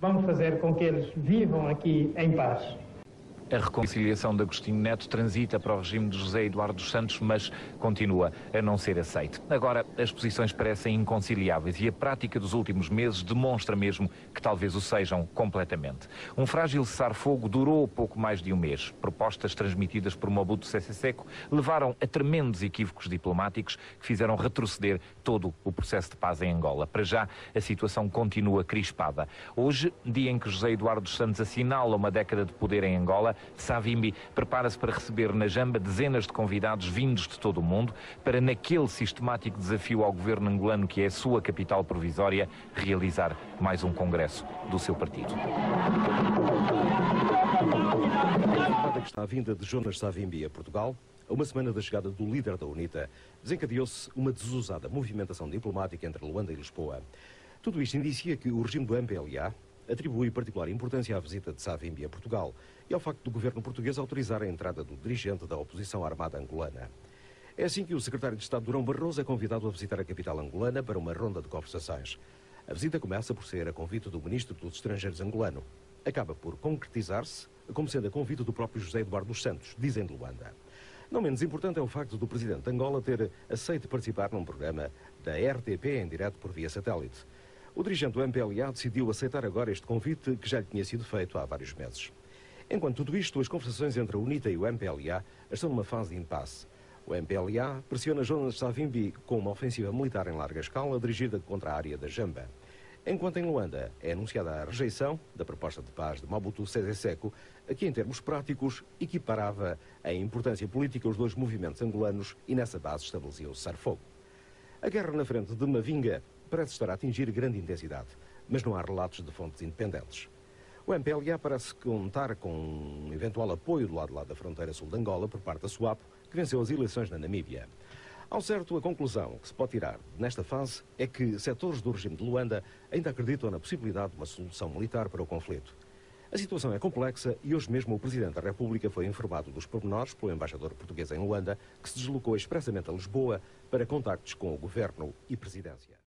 vamos fazer com que eles vivam aqui em paz. A reconciliação de Agostinho Neto transita para o regime de José Eduardo dos Santos, mas continua a não ser aceite. Agora, as posições parecem inconciliáveis e a prática dos últimos meses demonstra mesmo que talvez o sejam completamente. Um frágil cessar-fogo durou pouco mais de um mês. Propostas transmitidas por Mobutu Sese Seko levaram a tremendos equívocos diplomáticos que fizeram retroceder todo o processo de paz em Angola. Para já, a situação continua crispada. Hoje, dia em que José Eduardo dos Santos assinala uma década de poder em Angola, Savimbi prepara-se para receber na Jamba dezenas de convidados vindos de todo o mundo para, naquele sistemático desafio ao governo angolano que é a sua capital provisória, realizar mais um congresso do seu partido. Está a vinda de Jonas Savimbi a Portugal, a uma semana da chegada do líder da UNITA, desencadeou-se uma desusada movimentação diplomática entre Luanda e Lisboa. Tudo isto indicia que o regime do MPLA atribui particular importância à visita de Savimbi a Portugal e ao facto do governo português autorizar a entrada do dirigente da oposição armada angolana. É assim que o secretário de Estado Durão Barroso é convidado a visitar a capital angolana para uma ronda de conversações. A visita começa por ser a convite do ministro dos Estrangeiros angolano. Acaba por concretizar-se como sendo a convite do próprio José Eduardo dos Santos, dizem de Luanda. Não menos importante é o facto do presidente de Angola ter aceito participar num programa da RTP em direto por via satélite. O dirigente do MPLA decidiu aceitar agora este convite que já lhe tinha sido feito há vários meses. Enquanto tudo isto, as conversações entre a UNITA e o MPLA estão numa fase de impasse. O MPLA pressiona Jonas Savimbi com uma ofensiva militar em larga escala dirigida contra a área da Jamba. Enquanto em Luanda é anunciada a rejeição da proposta de paz de Mobutu Sese Seko, que em termos práticos equiparava a importância política os dois movimentos angolanos e nessa base estabelecia o cessar-fogo. A guerra na frente de Mavinga parece estar a atingir grande intensidade, mas não há relatos de fontes independentes. O MPLA parece contar com um eventual apoio do lado, lado da fronteira sul de Angola por parte da SWAP, que venceu as eleições na Namíbia. Ao certo, a conclusão que se pode tirar nesta fase é que setores do regime de Luanda ainda acreditam na possibilidade de uma solução militar para o conflito. A situação é complexa e hoje mesmo o Presidente da República foi informado dos pormenores pelo embaixador português em Luanda, que se deslocou expressamente a Lisboa para contactos com o Governo e Presidência.